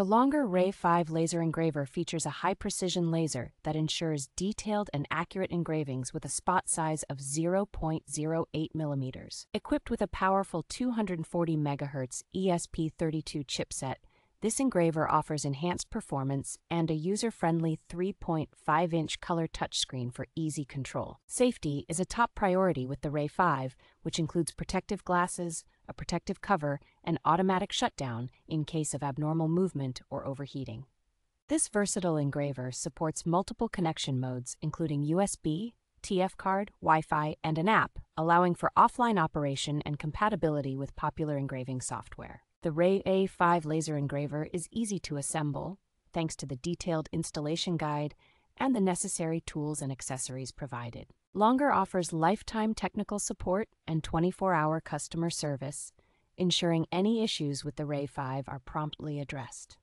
The longer Ray 5 laser engraver features a high precision laser that ensures detailed and accurate engravings with a spot size of 0.08 millimeters. Equipped with a powerful 240 MHz ESP32 chipset, this engraver offers enhanced performance and a user friendly 3.5 inch color touchscreen for easy control. Safety is a top priority with the Ray 5, which includes protective glasses, a protective cover, and automatic shutdown in case of abnormal movement or overheating. This versatile engraver supports multiple connection modes, including USB, TF card, Wi Fi, and an app, allowing for offline operation and compatibility with popular engraving software. The Ray 5 laser engraver is easy to assemble thanks to the detailed installation guide and the necessary tools and accessories provided. Longer offers lifetime technical support and 24 hour customer service, ensuring any issues with the Ray 5 are promptly addressed.